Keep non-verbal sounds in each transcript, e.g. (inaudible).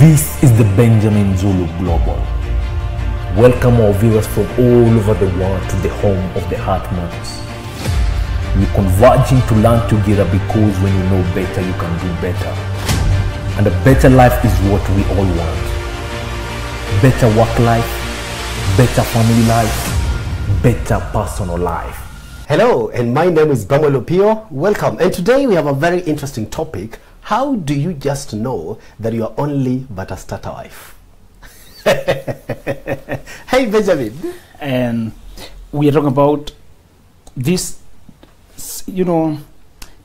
This is the Benjamin Zulu Global. Welcome our viewers from all over the world to the home of the Heart Matters. We're converging to learn together because when you know better, you can do better. And a better life is what we all want. Better work life, better family life, better personal life. Hello, and my name is Bamolo Pio. Welcome. And today we have a very interesting topic. How do you just know that you are only but a starter wife? (laughs) hey, Benjamin. and we are talking about this, you know,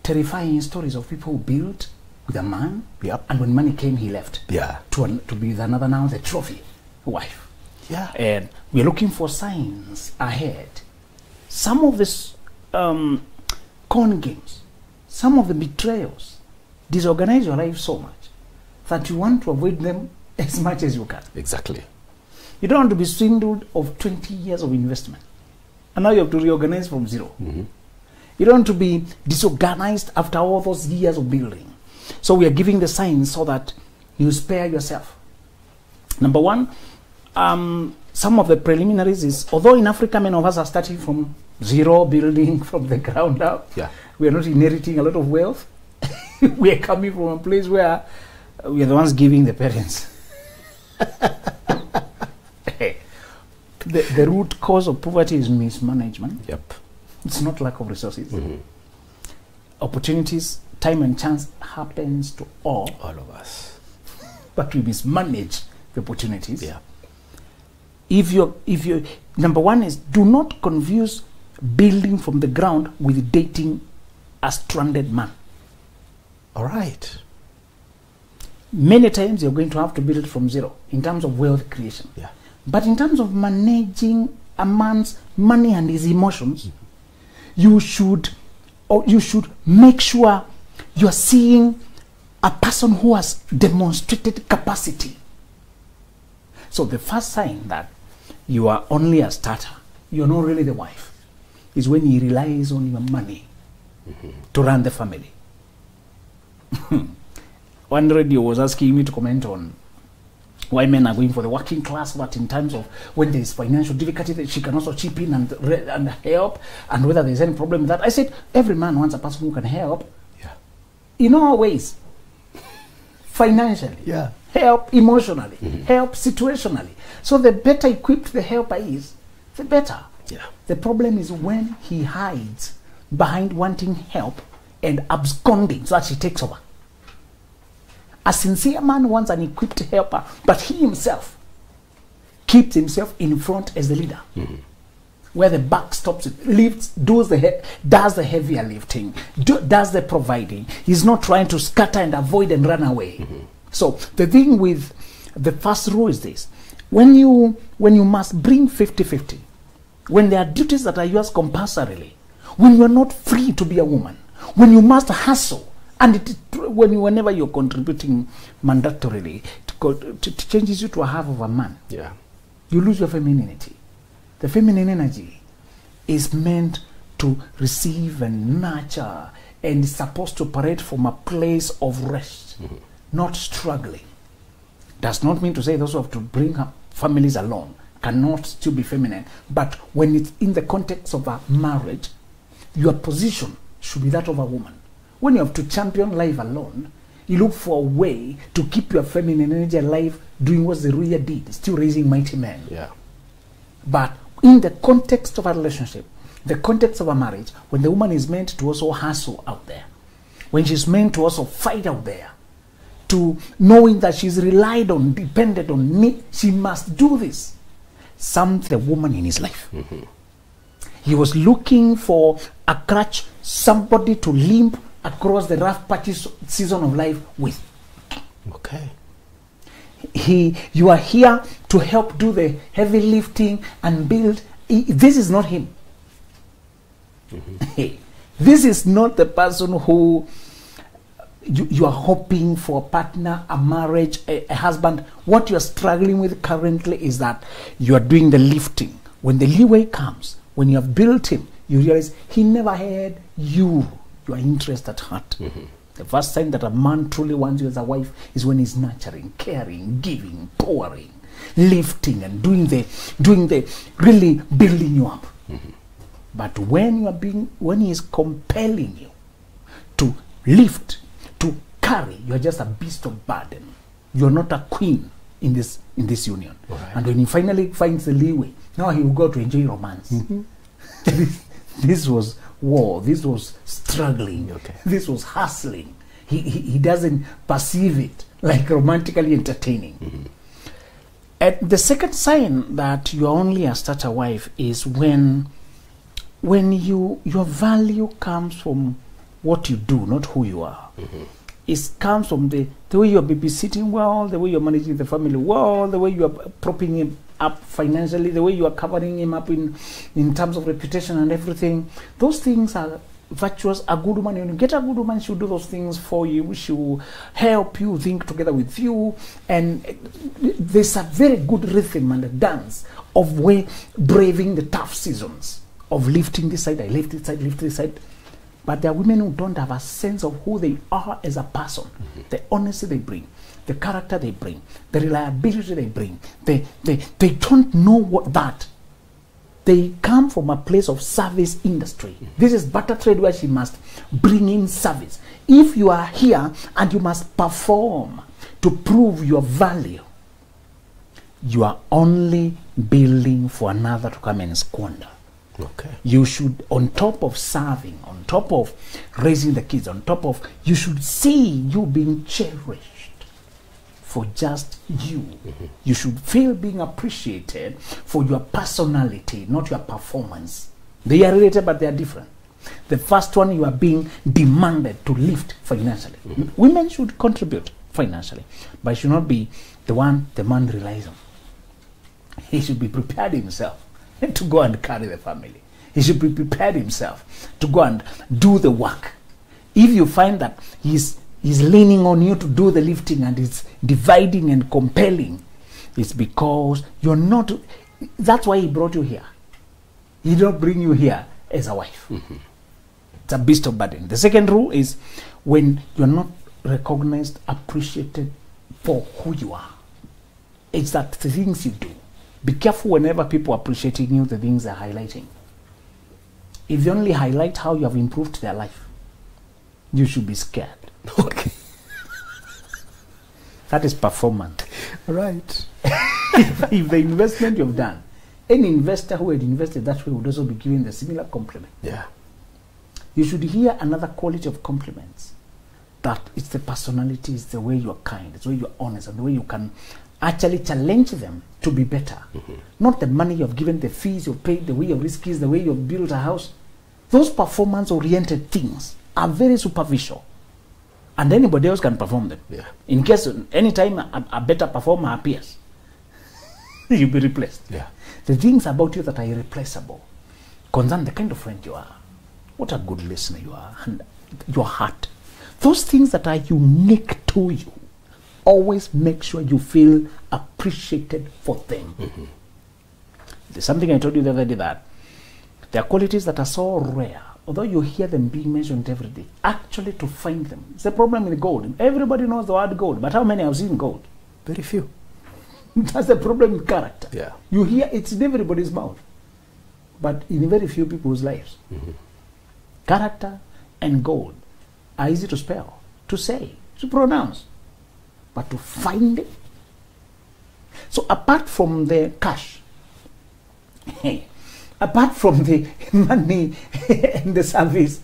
terrifying stories of people who built with a man, Yep. and when money came, he left Yeah. to an, to be with another now, the trophy wife. Yeah. And we're looking for signs ahead. Some of this um, con games, some of the betrayals, disorganize your life so much that you want to avoid them (laughs) as much as you can. Exactly. You don't want to be swindled of 20 years of investment. And now you have to reorganize from 0 You don't want to be disorganized after all those years of building. So we are giving the signs so that you spare yourself. Number one, um, some of the preliminaries is although in Africa many of us are starting from zero building (laughs) from the ground up, Yeah. we are not inheriting a lot of wealth. (laughs) we are coming from a place where we are the ones giving the parents. (laughs) the, the root cause of poverty is mismanagement. Yep. It's not lack of resources. Mm-hmm. Opportunities, time and chance happens to all, All of us. but we mismanage the opportunities. Yeah. If you if you number one is do not confuse building from the ground with dating a stranded man. All right. Many times you're going to have to build from zero in terms of wealth creation. Yeah. But in terms of managing a man's money and his emotions, mm-hmm. you should or you should make sure you are seeing a person who has demonstrated capacity. So the first sign that you are only a starter, you're not really the wife, is when he relies on your money mm-hmm. to run the family. (laughs) One radio was asking me to comment on why men are going for the working class, but in terms of when there is financial difficulty, that she can also chip in and, and help, and whether there's any problem with that. I said, every man wants a person who can help Yeah. in all ways financially, Yeah. help emotionally, mm-hmm. help situationally. So the better equipped the helper is, the better. Yeah. The problem is when he hides behind wanting help and absconding so that she takes over. A sincere man wants an equipped helper, but he himself keeps himself in front as the leader. Mm-hmm. Where the back stops, it, lifts, does the does the heavier lifting, do, does the providing. He's not trying to scatter and avoid and run away. Mm-hmm. So the thing with the first rule is this: when you when you must bring 50-50, when there are duties that are yours compulsorily, when you are not free to be a woman, when you must hustle, and it, when you, whenever you're contributing mandatorily, it, it, changes you to a half of a man. Yeah. You lose your femininity. The feminine energy is meant to receive and nurture and is supposed to operate from a place of rest, mm-hmm. not struggling does not mean to say those who have to bring up families alone cannot still be feminine. But when it's in the context of a marriage, your position should be that of a woman. When you have to champion life alone, you look for a way to keep your feminine energy alive, doing what the Ruya did, still raising mighty men. Yeah. But in the context of a relationship, the context of a marriage, when the woman is meant to also hustle out there, when she's meant to also fight out there, to knowing that she's relied on, depended on me, she must do this. Some the woman in his life. He was looking for a crutch, somebody to limp across the rough patches season of life with. Okay. he you are here to help do the heavy lifting and build. This is not him. Mm-hmm. (laughs) This is not the person who you, you are hoping for a partner a marriage a, a husband. What you are struggling with currently is that you are doing the lifting. When the leeway comes when you have built him you realize he never had you your interest at heart mm-hmm. The first sign that a man truly wants you as a wife is when he's nurturing, caring, giving, pouring, lifting, and doing the doing the really building you up. Mm-hmm. But when you are being when he is compelling you to lift, to carry, you are just a beast of burden. You are not a queen in this in this union. Alright. And when he finally finds the leeway, now he will go to enjoy romance. this, mm-hmm. (laughs) this was war. This was struggling. Okay. This was hustling. He, he, he doesn't perceive it like romantically entertaining. Mm-hmm. And the second sign that you're only a starter wife is when when you your value comes from what you do, not who you are. Mm-hmm. It comes from the, the way you're babysitting well, the way you're managing the family well, the way you are propping him up financially, the way you are covering him up in, in terms of reputation and everything. Those things are virtuous. A good woman, when you get a good woman, she'll do those things for you. She'll help you, think together with you. And there's a very good rhythm and a dance of way braving the tough seasons, of lifting this side, I lift this side, lift this side. But there are women who don't have a sense of who they are as a person, mm-hmm. the honesty they bring, the character they bring, the reliability they bring. They, they, they don't know what that. They come from a place of service industry. This is butter trade where she must bring in service. If you are here and you must perform to prove your value, you are only building for another to come and squander Okay. you should on top of serving on top of raising the kids on top of you should see you being cherished for just you. You should feel being appreciated for your personality not your performance. They are related but they are different. The first one you are being demanded to lift financially. Mm-hmm. Women should contribute financially but it should not be the one the man relies on. He should be prepared himself to go and carry the family. He should be prepared himself to go and do the work. If you find that he's, he's leaning on you to do the lifting and he's dividing and compelling, it's because you're not. That's why he brought you here. He did not bring you here as a wife. Mm-hmm. It's a beast of burden. The second rule is when you're not recognized, appreciated for who you are. It's that the things you do. Be careful whenever people are appreciating you, the things they're highlighting. If they only highlight how you have improved their life, you should be scared. (laughs) Okay. That is performance. Right. if, (laughs) if the investment you've done, any investor who had invested that way would also be given the similar compliment. Yeah. You should hear another quality of compliments. That it's the personality, it's the way you're kind, it's the way you're honest, and the way you can actually challenge them to be better. Mm-hmm. Not the money you've given, the fees you've paid, the way you've risked keys, the way you've built a house. Those performance oriented things are very superficial. And anybody else can perform them. Yeah. In case anytime a, a better performer appears, (laughs) you'll be replaced. Yeah. The things about you that are irreplaceable concern the kind of friend you are, what a good listener you are, and your heart. Those things that are unique to you, always make sure you feel appreciated for them. Mm-hmm. There's something I told you the other day that there are qualities that are so rare, although you hear them being mentioned every day, actually to find them. It's a problem with gold. Everybody knows the word gold, but how many have seen gold? Very few. (laughs) That's the problem with character. Yeah. You hear it's in everybody's mouth, but in very few people's lives. Mm-hmm. Character and gold are easy to spell, to say, to pronounce, but to find it. So apart from the cash, (laughs) apart from the (laughs) money (laughs) and the service,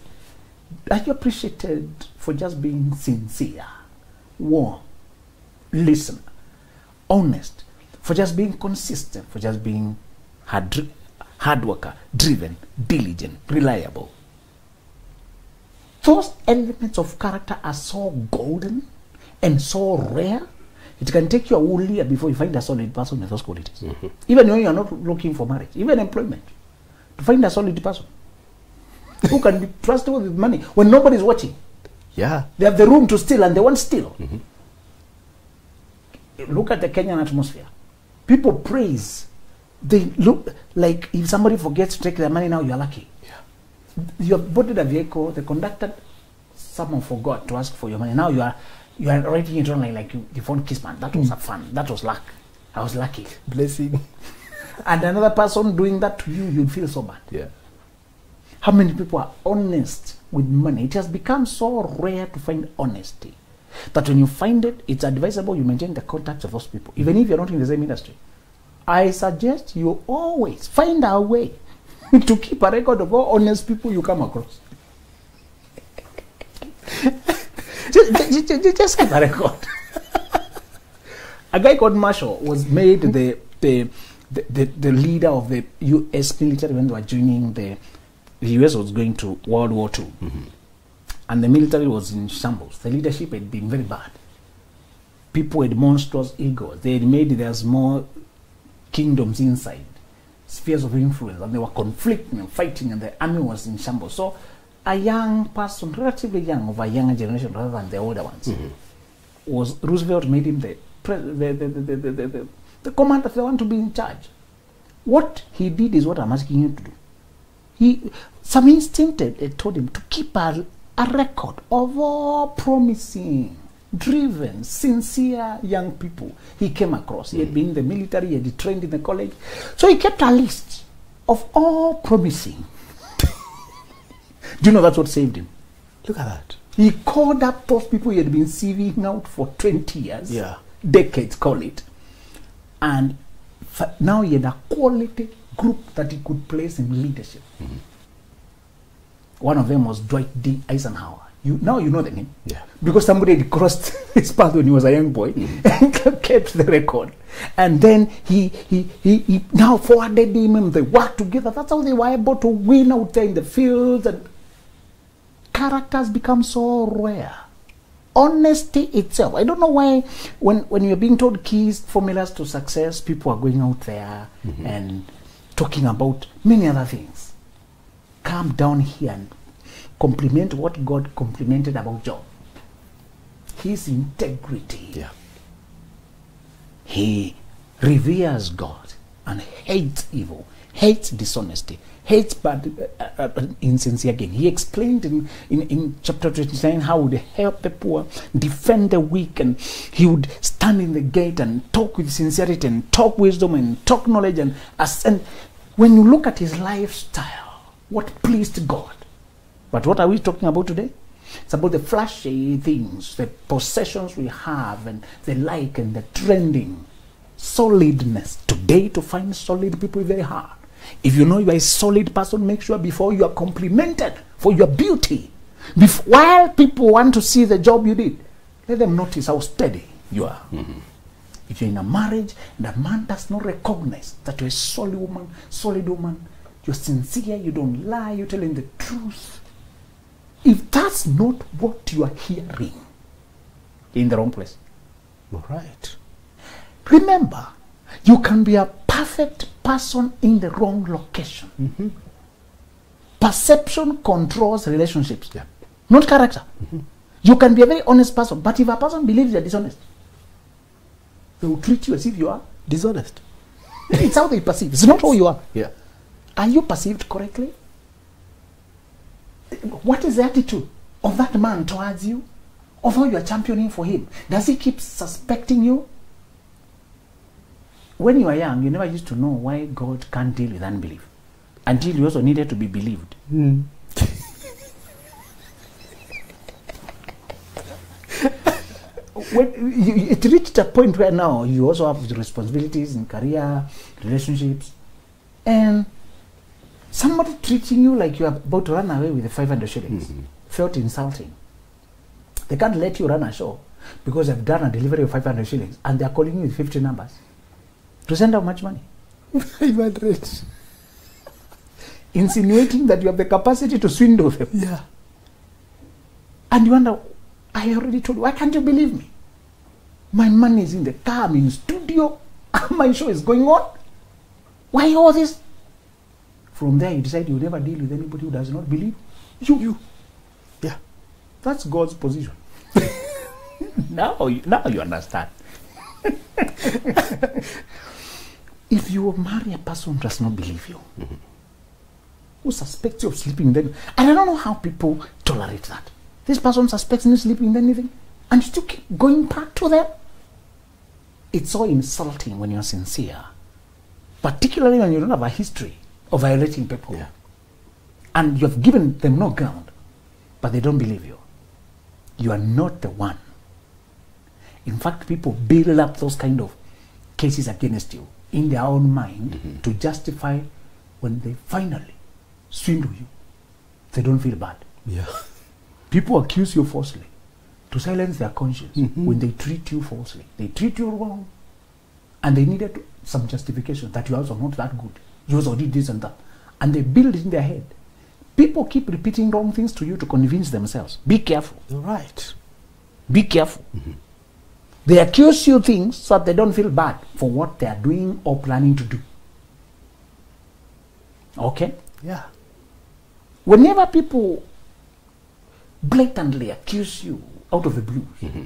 are you appreciated for just being sincere, warm, listener, honest, for just being consistent, for just being hard, hard worker, driven, diligent, reliable? Those elements of character are so golden and so rare. It can take you a whole year before you find a solid person with those qualities. Mm-hmm. Even when you are not looking for marriage, even employment, to find a solid person who can be trustworthy with money when nobody's watching. Yeah. They have the room to steal and they won't steal. Mm-hmm. Look at the Kenyan atmosphere. People praise. They look like if somebody forgets to take their money now, you're lucky. Yeah. You have boarded a vehicle, the conductor someone forgot to ask for your money. Now you are you are writing it online like you, you found Kisman. That was mm. a fun. That was luck. I was lucky. Blessing. And another person doing that to you, you'd feel so bad. Yeah. How many people are honest with money? It has become so rare to find honesty that when you find it, it's advisable you maintain the contacts of those people, even if you're not in the same industry. I suggest you always find a way (laughs) to keep a record of all honest people you come across. (laughs) just, just- just- keep a record. (laughs) a guy called Marshall was made the the, the, the, the leader of the U.S. military when they were joining the the U.S. was going to World War II, mm-hmm. and the military was in shambles. The leadership had been very bad. People had monstrous egos. They had made their small kingdoms inside, spheres of influence, and they were conflicting and fighting, and the army was in shambles. So, a young person, relatively young, of a younger generation rather than the older ones, mm-hmm. was Roosevelt made him the, the, the, the, the, the, the, one to be in charge. What he did is what I'm asking you to do. He, some instinct had told him to keep a, a record of all promising, driven, sincere young people he came across. He had mm. been in the military, he had trained in the college. So he kept a list of all promising. (laughs) Do you know that's what saved him? Look at that. He called up those people he had been CVing out for 20 years, Yeah. decades, call it. And now he had a quality group that he could place in leadership. One of them was Dwight D. Eisenhower. You, now you know the name. Yeah. Because somebody had crossed (laughs) his path when he was a young boy and (laughs) kept the record. And then he, he, he, he now forwarded him and they worked together. That's how they were able to win out there in the fields and characters become so rare. Honesty itself. I don't know why when, when you're being told keys, formulas to success, people are going out there mm-hmm. and talking about many other things. Come down here and compliment what God complimented about Job. His integrity. Yeah. He reveres God and hates evil, hates dishonesty, hates but uh, uh, uh, insincere gain. He explained in, in, in chapter 29 how he would help the poor, defend the weak, and he would stand in the gate and talk with sincerity and talk wisdom and talk knowledge. And, as, and when you look at his lifestyle, what pleased God? But what are we talking about today? It's about the flashy things, the possessions we have, and the like, and the trending. Solidness. Today, to find solid people is very hard. If you know you are a solid person, make sure before you are complimented for your beauty, bef- while people want to see the job you did, let them notice how steady you are. Mm-hmm. If you're in a marriage and a man does not recognize that you're a solid woman, solid woman, you're sincere, you don't lie, you're telling the truth. If that's not what you are hearing, in the wrong place. All right. Remember, you can be a perfect person in the wrong location. Mm-hmm. Perception controls relationships, Yeah. not character. Mm-hmm. You can be a very honest person, but if a person believes you're dishonest, they will treat you as if you are. Dishonest. (laughs) it's how they perceive. It's not who you are. Yeah. Are you perceived correctly? What is the attitude of that man towards you? Although you are championing for him? Does he keep suspecting you? When you are young, you never used to know why God can't deal with unbelief until you also needed to be believed. Hmm. when you, it reached a point where now you also have responsibilities in career, relationships, and somebody treating you like you are about to run away with the 500 shillings hmm. felt insulting. They can't let you run a show because they've done a delivery of 500 shillings and they're calling you with 50 numbers send how much money? (laughs) 500. Insinuating that you have the capacity to swindle them. Yeah. And you wonder, I already told you, why can't you believe me? My money is in the car, I'm in studio, (laughs) my show is going on. Why all this? From there, you decide you will never deal with anybody who does not believe you. you. Yeah. That's God's position. (laughs) now, you, now you understand. If you marry a person who does not believe you, who suspects you of sleeping then, and I don't know how people tolerate that. This person suspects me sleeping in anything, and you still keep going back to them. It's so insulting when you're sincere, particularly when you don't have a history of violating people, Yeah. and you have given them no ground, but they don't believe you. You are not the one. In fact, people build up those kind of cases against you in their own mind to justify when they finally swindle you. They don't feel bad. Yeah. People accuse you falsely to silence their conscience mm-hmm. when they treat you falsely. They treat you wrong. And they needed some justification that you are also not that good. You also did this and that. And they build it in their head. People keep repeating wrong things to you to convince themselves. Be careful. You're right. Be careful. Mm-hmm. They accuse you things so that they don't feel bad for what they are doing or planning to do. Okay? Yeah. Whenever people blatantly accuse you out of the blues, mm-hmm.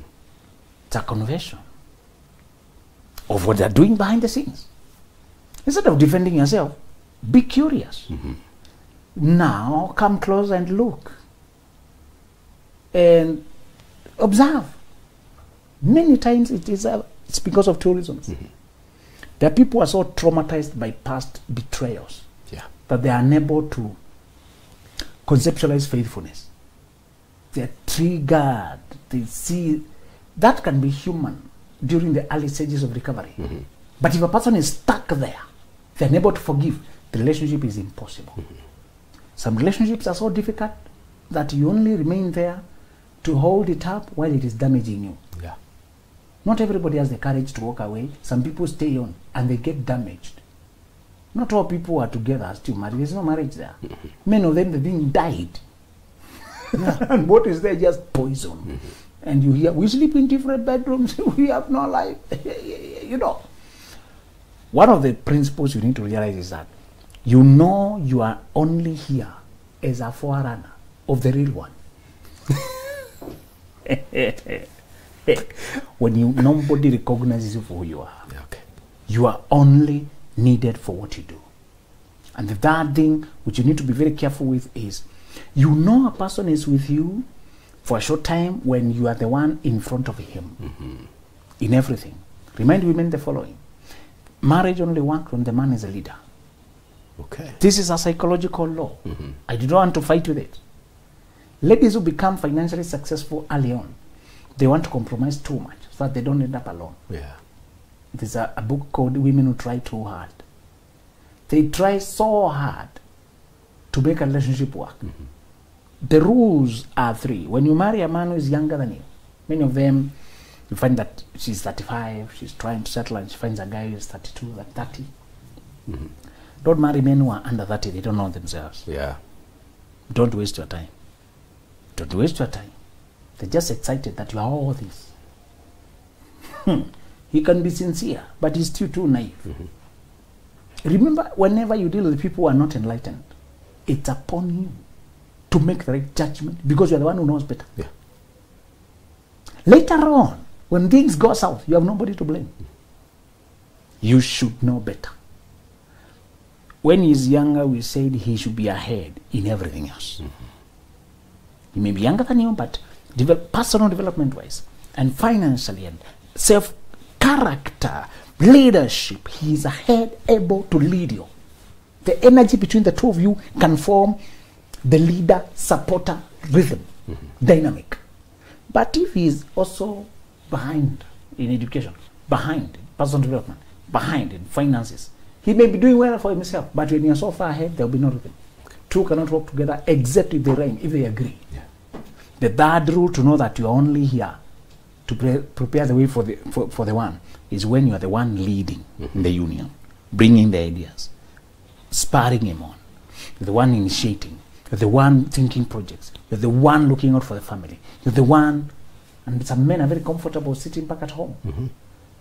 it's a confession of what they're doing behind the scenes. Instead of defending yourself, be curious. Mm-hmm. Now come close and look and observe. Many times it is uh, it's because of two reasons. Mm-hmm. There are people who are so traumatized by past betrayals Yeah. that they are unable to conceptualize faithfulness. They're triggered. They see that can be human during the early stages of recovery. Mm-hmm. But if a person is stuck there, they're unable to forgive, the relationship is impossible. Mm-hmm. Some relationships are so difficult that you only remain there to hold it up while it is damaging you. Yeah. Not everybody has the courage to walk away. Some people stay on and they get damaged. Not all people are together still married. There's no marriage there. Mm-hmm. Many of them, they've been died. (laughs) and what is there? Just poison. Mm-hmm. And you hear, we sleep in different bedrooms. (laughs) we have no life. (laughs) you know. One of the principles you need to realize is that you know you are only here as a forerunner of the real one. When you nobody recognizes you for who you are. Okay. You are only needed for what you do. And the third thing which you need to be very careful with is you know a person is with you for a short time when you are the one in front of him mm-hmm. in everything. Remind women the following marriage only works when the man is a leader. Okay. This is a psychological law. Mm-hmm. I do not want to fight with it. Ladies who become financially successful early on, they want to compromise too much so that they don't end up alone. Yeah. There's a, a book called Women Who Try Too Hard. They try so hard to make a relationship work. Mm-hmm. The rules are three. When you marry a man who is younger than you, many of them, you find that she's 35, she's trying to settle, and she finds a guy who is 32, like 30. Mm-hmm. Don't marry men who are under 30, they don't know themselves. Yeah. Don't waste your time. Don't waste your time. They're just excited that you are all this. Hmm. he can be sincere, but he's still too naive. Mm-hmm. Remember, whenever you deal with people who are not enlightened, it's upon you to make the right judgment because you're the one who knows better. Yeah. Later on, when things go south, you have nobody to blame. You should know better. When he's younger, we said he should be ahead in everything else. Mm-hmm. He may be younger than you, but develop, personal development wise and financially and self character, leadership, he is ahead, able to lead you. The energy between the two of you can form the leader supporter rhythm, mm-hmm. dynamic. But if he is also behind in education, behind in personal development, behind in finances, he may be doing well for himself, but when you're so far ahead, there will be no rhythm. Two cannot work together except if they rhyme, if they agree. Yeah. The third rule to know that you are only here to pre- prepare the way for the, for, for the one is when you are the one leading in the union, bringing the ideas, sparring him on, you're the one initiating, you're the one thinking projects, you're the one looking out for the family, you're the one, and some men are very comfortable sitting back at home. Mm-hmm.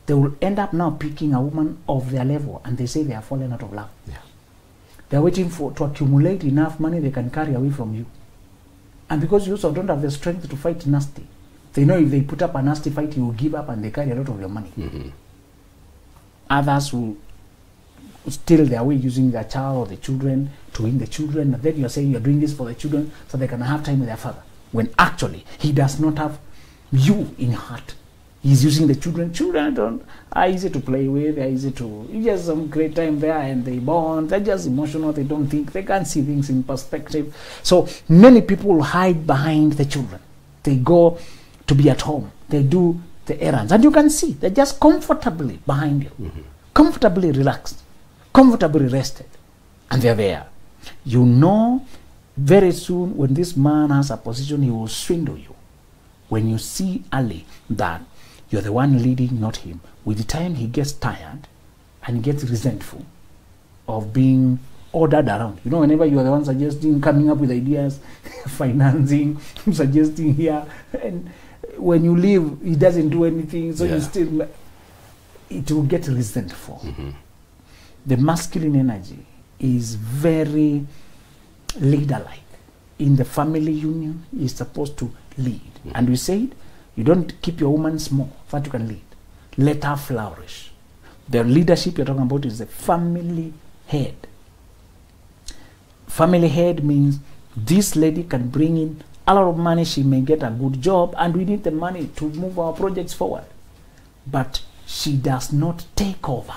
They will end up now picking a woman of their level and they say they are fallen out of love. Yeah. They're waiting for to accumulate enough money they can carry away from you. And because you also don't have the strength to fight nasty, they know if they put up a nasty fight, you will give up and they carry a lot of your money. Mm -hmm. Others will steal their way using their child or the children to win the children. And then you're saying you're doing this for the children so they can have time with their father. when actually he does not have you in heart. He's using the children. Children don't are easy to play with. They're easy to. You just some great time there, and they bond. They're just emotional. They don't think. They can't see things in perspective. So many people hide behind the children. They go to be at home. They do the errands, and you can see they're just comfortably behind you, mm-hmm. comfortably relaxed, comfortably rested, and they're there. You know, very soon when this man has a position, he will swindle you when you see early that you're the one leading, not him, with the time he gets tired and gets resentful of being ordered around. You know, whenever you are the one suggesting, coming up with ideas, (laughs) financing, (laughs) suggesting here, and when you leave, he doesn't do anything, so Yeah. you still, it will get resentful. Mm-hmm. The masculine energy is very leader-like. In the family union, is supposed to lead. Mm-hmm. And we said, you don't keep your woman small, that you can lead. Let her flourish. The leadership you're talking about is the family head. Family head means this lady can bring in a lot of money, she may get a good job, and we need the money to move our projects forward. But she does not take over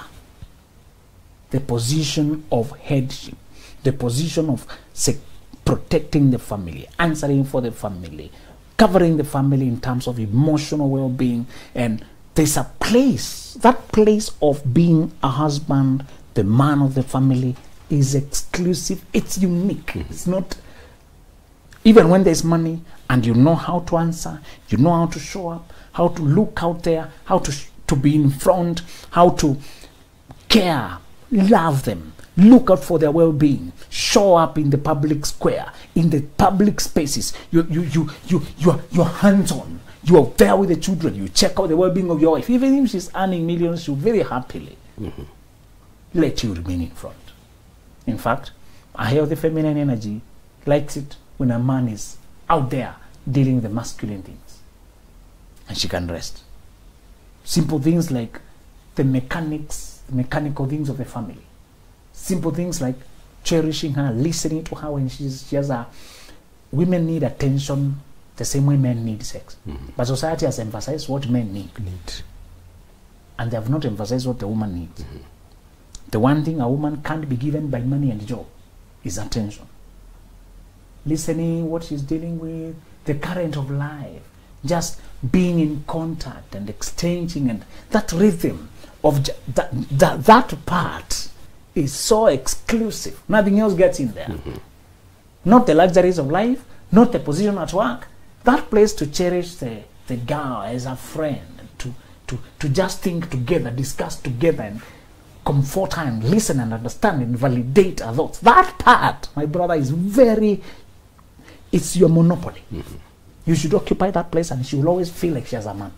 the position of headship, the position of protecting the family, answering for the family, covering the family in terms of emotional well being. And there's a place, that place of being a husband, the man of the family, is exclusive, it's unique. Mm-hmm. It's not even when there's money and you know how to answer, you know how to show up, how to look out there, how to, sh- to be in front, how to care, love them, look out for their well-being, show up in the public square, in the public spaces. You, you, you, you, you are, you're hands-on. You are there with the children. You check out the well-being of your wife. Even if she's earning millions, she'll very happily mm-hmm. let you remain in front. In fact, a healthy feminine energy likes it when a man is out there dealing with the masculine things. And she can rest. Simple things like the mechanics, the mechanical things of the family. Simple things like cherishing her, listening to her when she's, she has a. Women need attention the same way men need sex. But society has emphasized what men need Need. and they have not emphasized what the woman needs. The one thing a woman can't be given by money and job is attention. Listening what she's dealing with, the current of life, just being in contact and exchanging, and that rhythm of that, that, that part is so exclusive. Nothing else gets in there. Mm-hmm. Not the luxuries of life, not the position at work. That place to cherish the, the girl as a friend, to, to, to just think together, discuss together, and comfort her and listen and understand and validate her thoughts. That part, my brother, is very, it's your monopoly. Mm-hmm. You should occupy that place and she will always feel like she has a man.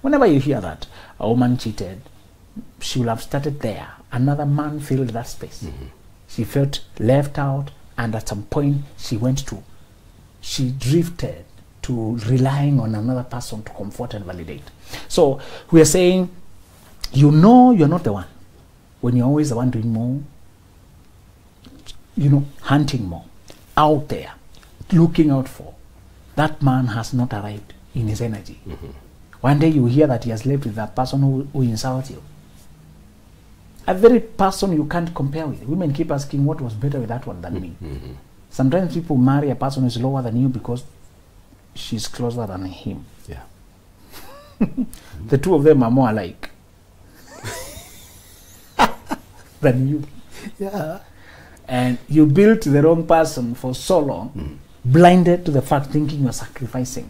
Whenever you hear that a woman cheated, she will have started there. Another man filled that space. She felt left out, and at some point she went to, she drifted to relying on another person to comfort and validate. So we are saying, you know, you're not the one when you're always the one doing more, you know, hunting more, out there, looking out for. That man has not arrived in his energy. Mm-hmm. One day you hear that he has lived with that person who, who insults you. A very person you can't compare with. Women keep asking what was better with that one than me. Mm-hmm. Sometimes people marry a person who is lower than you because she's closer than him. Yeah. (laughs) The two of them are more alike (laughs) than you. Yeah. And you built the wrong person for so long, mm-hmm. blinded to the fact, thinking you're sacrificing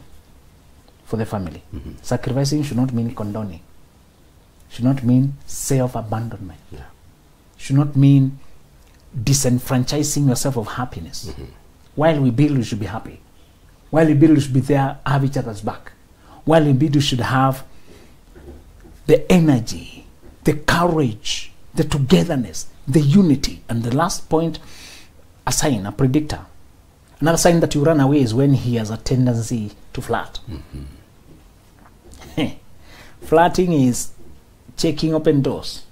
for the family. Mm-hmm. Sacrificing should not mean condoning, should not mean self abandonment, Yeah. should not mean disenfranchising yourself of happiness. Mm-hmm. While we build, we should be happy. While we build, we should be there, have each other's back. While we build, we should have the energy, the courage, the togetherness, the unity. And the last point, a sign, a predictor. Another sign that you run away is when he has a tendency to flirt. Mm-hmm. (laughs) Flirting is checking open doors,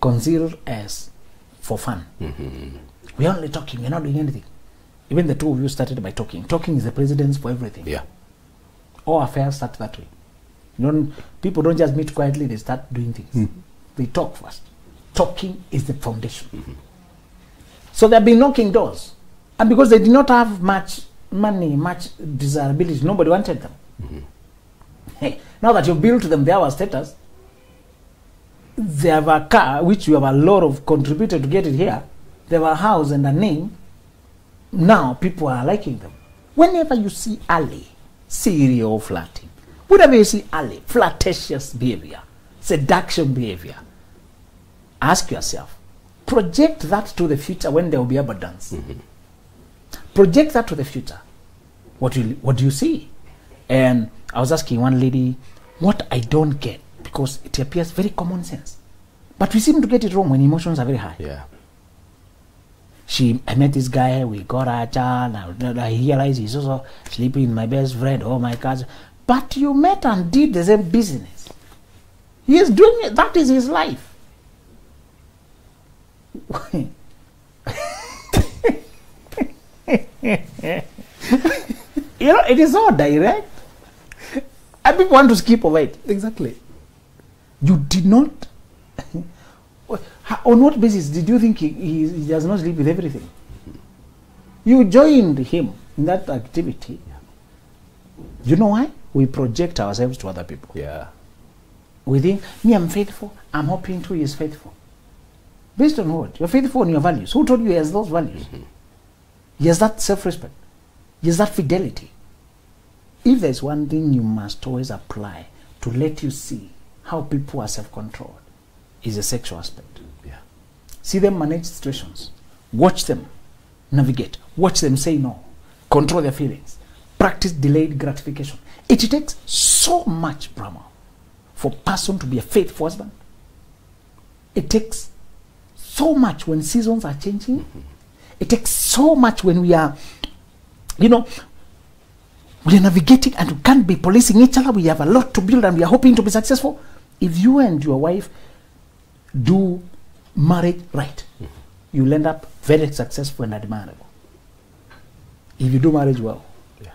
considered as for fun. Mm-hmm. We're only talking, we're not doing anything. Even the two of you started by talking. Talking is the precedence for everything. Yeah. All affairs start that way. You don't, people don't just meet quietly, they start doing things. Hmm. They talk first. Talking is the foundation. Mm-hmm. So they've been knocking doors. And because they did not have much money, much desirability, nobody wanted them. Mm-hmm. Hey, now that you've built them, they have a status. They have a car, which you have a lot of contributed to get it here. They have a house and a name. Now people are liking them. Whenever you see Ali, serial flirting, whenever you see Ali, flirtatious behavior, seduction behavior, ask yourself, project that to the future when there will be abundance. Mm-hmm. Project that to the future. What do you, what do you see? And I was asking one lady, what I don't get, because it appears very common sense. But we seem to get it wrong when emotions are very high Yeah. she I met this guy, we got our child, I, I realized he's also sleeping with my best friend, oh my God. But you met and did the same business. He is doing it, that is his life. (laughs) you know, it is so direct. And people want to skip over it. Exactly. You did not. (laughs) On what basis did you think he, he, he does not sleep with everything? You joined him in that activity. You know why? We project ourselves to other people. Yeah. We think, me, I'm faithful. I'm hoping too he is faithful. Based on what? You're faithful on your values. Who told you he has those values? Mm-hmm. He has that self respect. He has that fidelity. If there's one thing you must always apply to let you see how people are self controlled, is a sexual aspect. Yeah. See them manage situations. Watch them navigate. Watch them say no. Control their feelings. Practice delayed gratification. It takes so much, Brahma, for person to be a faithful husband. It takes so much when seasons are changing. Mm-hmm. It takes so much when we are, you know, we are navigating and we can't be policing each other. We have a lot to build and we are hoping to be successful. If you and your wife do marriage right, mm-hmm. you'll end up very successful and admirable. If you do marriage well. Yeah.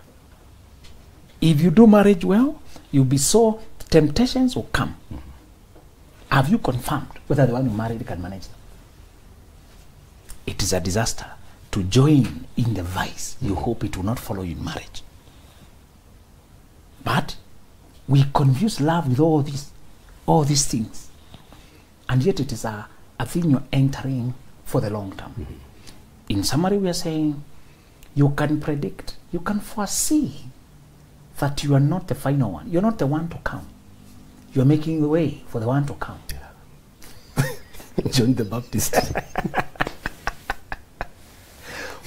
If you do marriage well, you'll be so temptations will come. Mm-hmm. Have you confirmed whether the one you married can manage them? It is a disaster to join in the vice. You mm-hmm. hope it will not follow you in marriage. But we confuse love with all these, all these things, and yet it is a, a thing you're entering for the long term. Mm-hmm. In summary, we are saying you can predict, you can foresee that you are not the final one. You're not the one to come. You are making the way for the one to come. (laughs) John the Baptist. (laughs)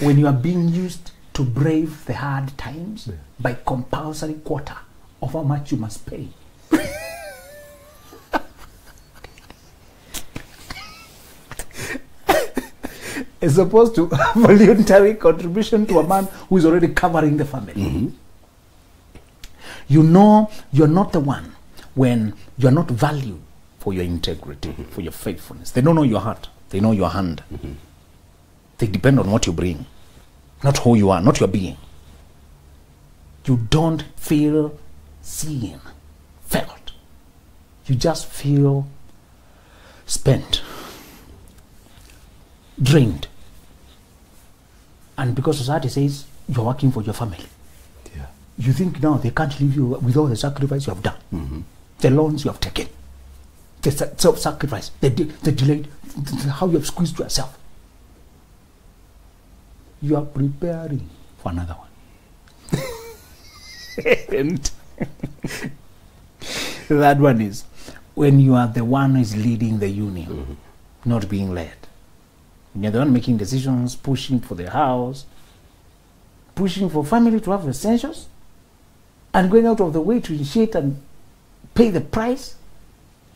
When you are being used to brave the hard times by compulsory quota of how much you must pay. (laughs) As opposed to (laughs) voluntary contribution to a man who is already covering the family. You know you're not the one when you're not valued for your integrity, mm-hmm. for your faithfulness. They don't know your heart, they know your hand. Mm-hmm. They depend on what you bring, not who you are, not your being. You don't feel seen, felt. You just feel spent, drained. And because society says you're working for your family, yeah. you think now they can't leave you with all the sacrifice you have done, mm-hmm. the loans you have taken, the self-sacrifice, the, de- the th- how you have squeezed yourself. You are preparing for another one. (laughs) and that one is when you are the one who is leading the union, mm-hmm. not being led. When you're the one making decisions, pushing for the house, pushing for family to have essentials, and going out of the way to initiate and pay the price,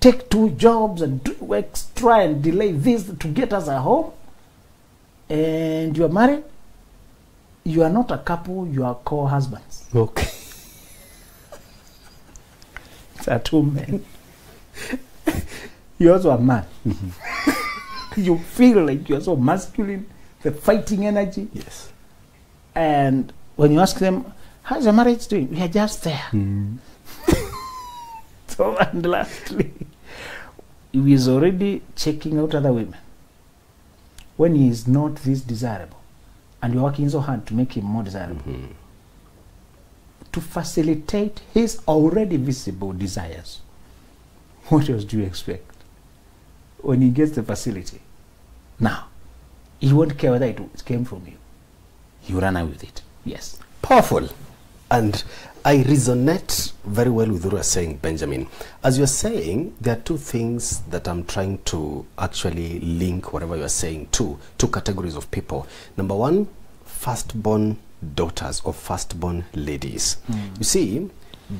take two jobs and do extra and delay this to get us a home, and you are married, you are not a couple, you are co-husbands. Okay. It's a two men. you're also a man. Mm-hmm. (laughs) (laughs) you feel like you're so masculine, the fighting energy. Yes. And when you ask them, how's the marriage doing? We are just there. Mm. (laughs) so, and lastly, he is already checking out other women when he is not this desirable. And you're working so hard to make him more desirable. Mm-hmm. To facilitate his already visible desires. (laughs) What else do you expect? When he gets the facility, now, he won't care whether it came from you. You run away with it. Yes. Powerful. And I resonate very well with what you're saying, Benjamin. As you're saying, there are two things that I'm trying to actually link whatever you're saying to, two categories of people. Number one, firstborn daughters or firstborn ladies. Mm. You see,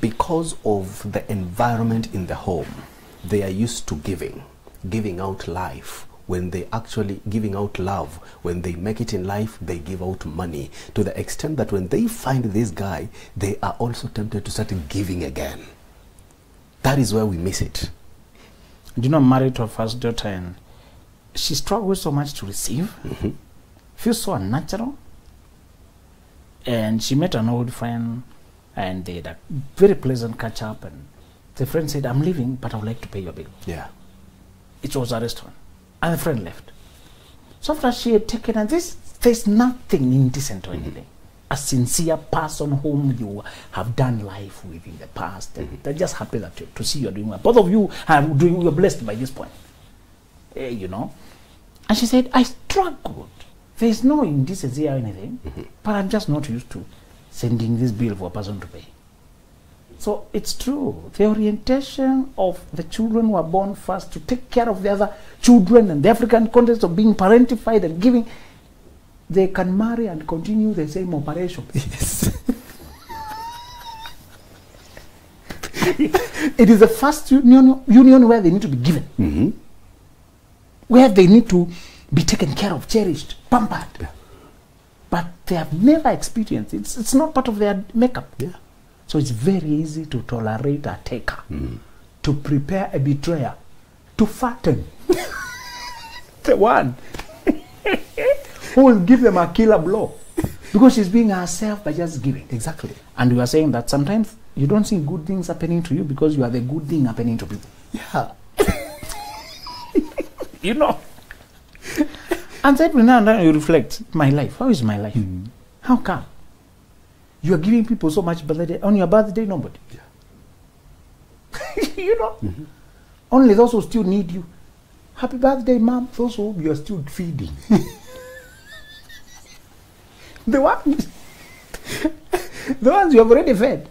because of the environment in the home, they are used to giving, giving out life. When they actually giving out love, when they make it in life, they give out money to the extent that when they find this guy, they are also tempted to start giving again. That is where we miss it. Do you know, I'm married to her first daughter, and she struggles so much to receive. Mm-hmm. Feels so unnatural. And she met an old friend, and they had a very pleasant catch up. And the friend said, I'm leaving, but I would like to pay your bill. Yeah. It was a restaurant. And the friend left. So after she had taken, and this, there's nothing indecent or mm-hmm. anything. A sincere person whom you have done life with in the past. And mm-hmm. they're just happy that you, to see you're doing well. Both of you are doing, you're blessed by this point. Eh, you know. And she said, I struggled. There's no indecency or anything, mm-hmm. but I'm just not used to sending this bill for a person to pay. So it's true. The orientation of the children who are born first to take care of the other children and the African context of being parentified and giving, they can marry and continue the same operation. (laughs) Yes. (laughs) it is the first union, union where they need to be given, mm-hmm. where they need to be taken care of, cherished, pampered. But they have never experienced it. It's, it's not part of their makeup. Yeah. So it's very easy to tolerate a taker, to prepare a betrayer, to fatten (laughs) the one (laughs) who will give them a killer blow because she's being herself by just giving. Exactly. And we are saying that sometimes you don't see good things happening to you because you are the good thing happening to people. Yeah. (laughs) You know. and then now and then you reflect, my life, how is my life? Hmm. How come? You are giving people so much birthday on your birthday, nobody. (laughs) you know? Only those who still need you. Happy birthday, mom. Those who you are still feeding. (laughs) the ones (laughs) the ones you have already fed.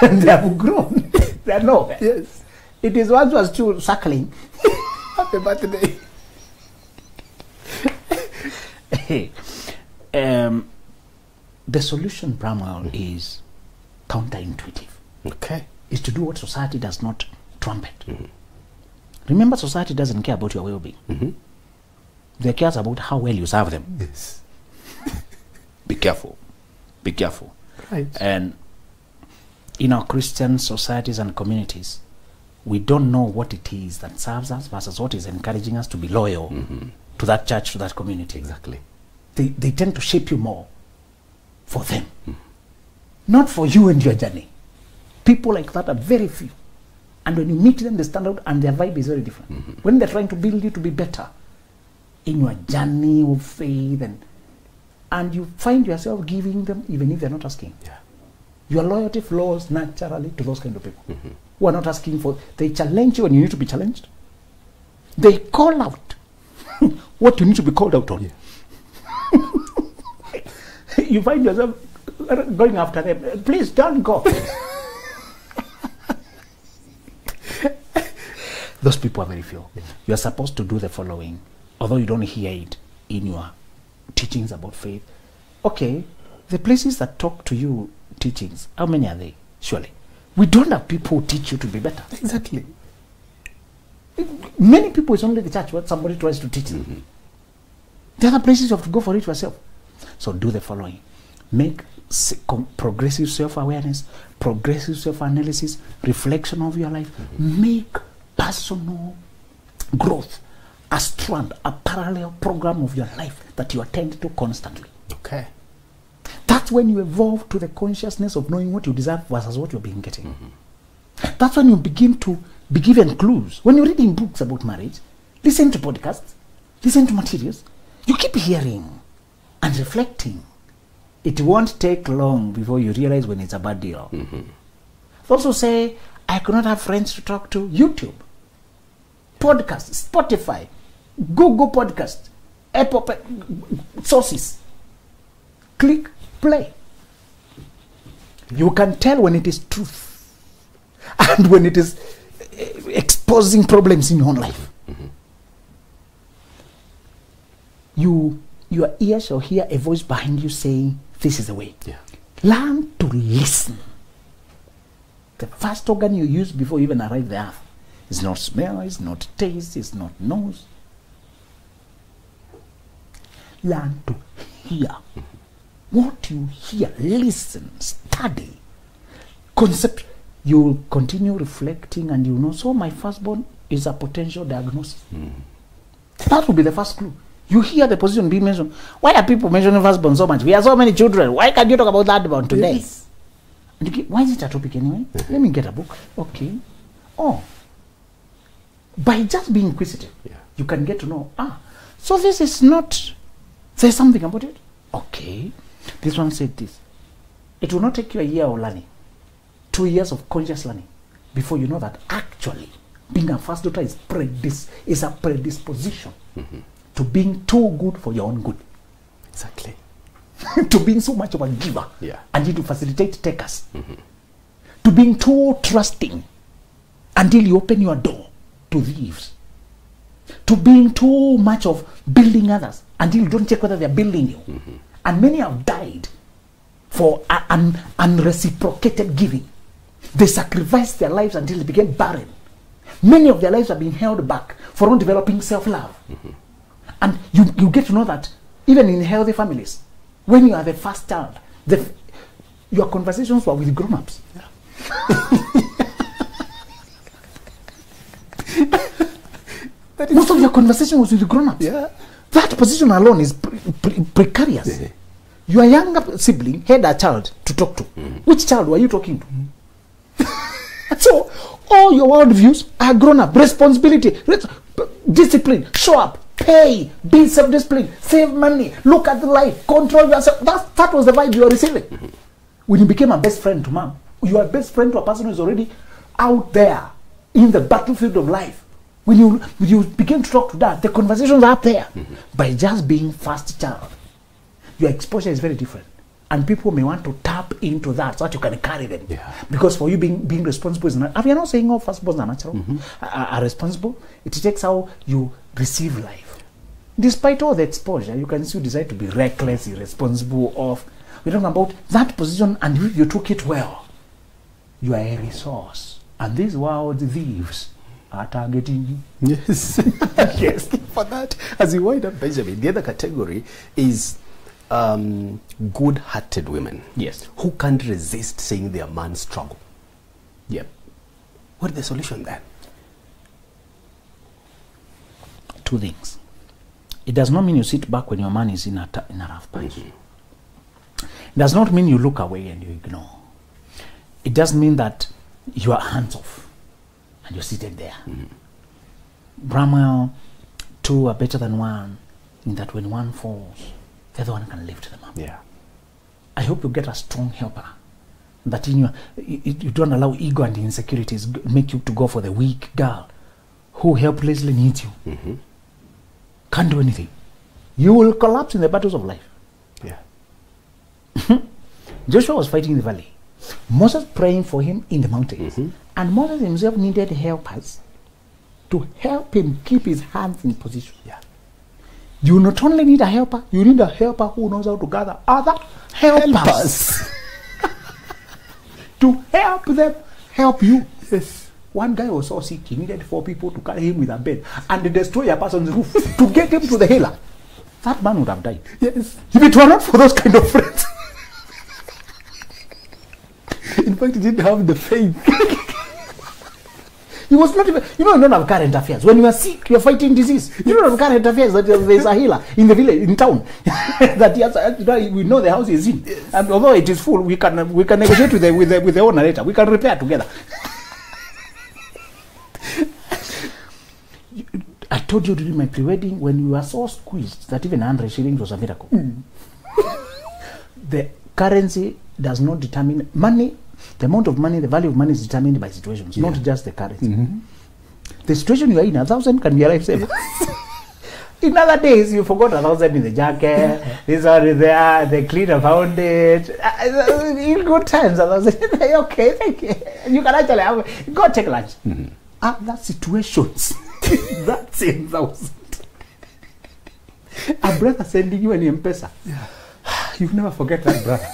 they have grown. they are nowhere. Yes. It is ones who are still suckling. Happy birthday. um, the solution, Bramwell, mm-hmm. is counterintuitive. Okay. Is to do what society does not trumpet. Mm-hmm. Remember, society doesn't care about your well-being. Mm-hmm. They cares about how well you serve them. Yes. (laughs) Be careful. Be careful. Right. And in our Christian societies and communities, we don't know what it is that serves us versus what is encouraging us to be loyal to that church, to that community. Exactly. They, they tend to shape you more for them, not for you and your journey. People like that are very few. And when you meet them, they stand out and their vibe is very different. Mm-hmm. When they're trying to build you to be better in your journey of faith, and, and you find yourself giving them even if they're not asking. Yeah. Your loyalty flows naturally to those kind of people mm-hmm. who are not asking for. They challenge you when you need to be challenged. They call out (laughs) what you need to be called out on. You find yourself going after them. Please don't go. (laughs) Those people are very few. You are supposed to do the following, although you don't hear it in your teachings about faith. Okay, the places that talk to you teachings, how many are they? Surely. We don't have people who teach you to be better. Exactly. Many people, it's only the church where somebody tries to teach them. Mm-hmm. The other places you have to go for it yourself. So do the following make progressive self awareness, progressive self analysis, reflection of your life, make personal growth a strand, a parallel program of your life that you attend to constantly. Okay. That's when you evolve to the consciousness of knowing what you deserve versus what you're being getting. That's when you begin to be given clues. When you're reading books about marriage, listen to podcasts, listen to materials, you keep hearing and reflecting. It won't take long before you realize when it's a bad deal. Also say, I could not have friends to talk to. YouTube, podcast, Spotify, Google Podcast, Apple sources. Click play. You can tell when it is truth (laughs) and when it is eh, exposing problems in your own life. You, your ear shall hear a voice behind you saying, This is the way. Yeah. Learn to listen. The first organ you use before you even arrive there is not smell, it's not taste, it's not nose. Learn to hear. What you hear, listen, study. Concept. You will continue reflecting and you know, so my firstborn is a potential diagnosis. Hmm. That will be the first clue. You hear the position being mentioned. Why are people mentioning firstborn so much? We have so many children. Why can't you talk about that one today? Yes. And you get, why is it a topic anyway? (laughs) Let me get a book. Okay. Oh. By just being inquisitive, Yeah. you can get to know, ah, so this is not, there's something about it. Okay. This one said this. It will not take you a year of learning, two years of conscious learning, before you know that actually being a first daughter is, predis- is a predisposition to being too good for your own good. Exactly. (laughs) to being so much of a giver. Yeah. and you to facilitate takers. Mm-hmm. To being too trusting until you open your door to thieves. To being too much of building others until you don't check whether they're building you. Mm-hmm. And many have died for a- un- unreciprocated giving. They sacrificed their lives until they became barren. Many of their lives have been held back for not developing self-love mm-hmm. And you, you get to know that even in healthy families, when you are the first child, the, your conversations were with grown ups. (laughs) Most of your conversation was with grown ups. Yeah. That position alone is pre- pre- precarious. Yeah. Your younger sibling had a child to talk to. Mm-hmm. Which child were you talking to? Mm-hmm. (laughs) So all your worldviews are grown up. Responsibility, res- discipline, show up, pay, be self-disciplined, save money, look at the life, control yourself. That, that was the vibe you were receiving. When you became a best friend to mom, you are a best friend to a person who is already out there in the battlefield of life. When you when you begin to talk to that, the conversations are up there. Mm-hmm. By just being first child, your exposure is very different. And people may want to tap into that so that you can carry them. Yeah. Because for you being being responsible is not. We are not saying all firstborns are natural, mm-hmm. are, are responsible. It takes how you receive life. Despite all the exposure, you can still decide to be reckless, irresponsible, off. We're talking about that position, and if you took it well, you are a resource. And these world thieves are targeting you. Yes. (laughs) yes. For that, as you wind up Benjamin, the other category is um, good-hearted women. Yes. Who can't resist seeing their man struggle. Yep. What is the solution then? Two things. It does not mean you sit back when your man is in a, in a rough patch. It does not mean you look away and you ignore. It does mean that you are hands off and you're seated there. Bramwell, two are better than one in that when one falls, the other one can lift them up. Yeah. I hope you get a strong helper. That in your, you, you don't allow ego and insecurities make you to go for the weak girl who helplessly needs you. Mm-hmm. Can't do anything. You will collapse in the battles of life. Yeah. (laughs) Joshua was fighting in the valley. Moses praying for him in the mountains. Mm-hmm. And Moses himself needed helpers to help him keep his hands in position. Yeah. You not only need a helper, you need a helper who knows how to gather other helpers. (laughs) to help them help you. Yes. One guy was so sick, he needed four people to carry him with a bed and destroy a person's roof to get him to the healer. That man would have died. Yes. If it were not for those kind of friends. (laughs) In fact, he didn't have the faith. (laughs) He was not even, you know, you don't have current affairs. When you are sick, you are fighting disease. You don't have current affairs that there's a healer in the village, in town. (laughs) that he has, uh, know, we know the house is in. And although it is full, we can, we can negotiate with the, with the, with the owner later. We can repair together. I told you during my pre-wedding when you were so squeezed that even 100 shillings was a miracle. Mm. (laughs) the currency does not determine money. The amount of money, the value of money is determined by situations, yeah. not just the currency. Mm -hmm. The situation you are in, a thousand can be a lifesaver. (laughs) in other days, you forgot a thousand in the jacket. (laughs) this one is there. The cleaner found it. Uh, uh, In good times, a thousand. okay, thank you. You can actually have, go take lunch. Ah, Ah, that situations. (laughs) That's in thousand. a brother sending you an M-Pesa. You never forget that, brother.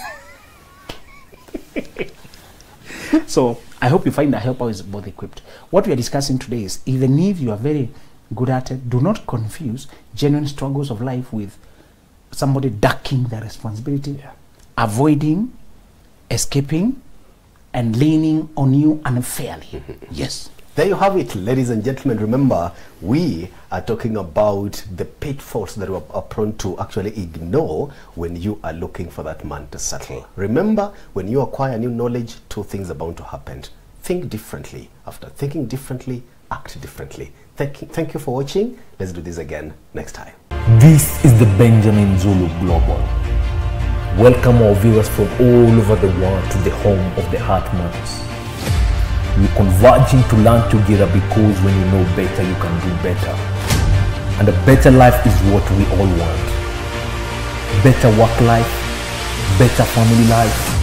(laughs) so I hope you find the helper is both equipped. What we are discussing today is even if you are very good at it, do not confuse genuine struggles of life with somebody ducking their responsibility, avoiding, escaping, and leaning on you unfairly. (laughs) yes. There you have it, ladies and gentlemen. Remember, we are talking about the pitfalls that we are prone to actually ignore when you are looking for that man to settle. Remember, when you acquire new knowledge, two things are bound to happen. Think differently. After thinking differently, act differently. Thank you, thank you for watching. Let's do this again next time. This is the Benjamin Zulu Global. Welcome our viewers from all over the world to the home of the Heart Matters. We're converging to learn together because when you know better, you can do better. And a better life is what we all want. Better work life, better family life,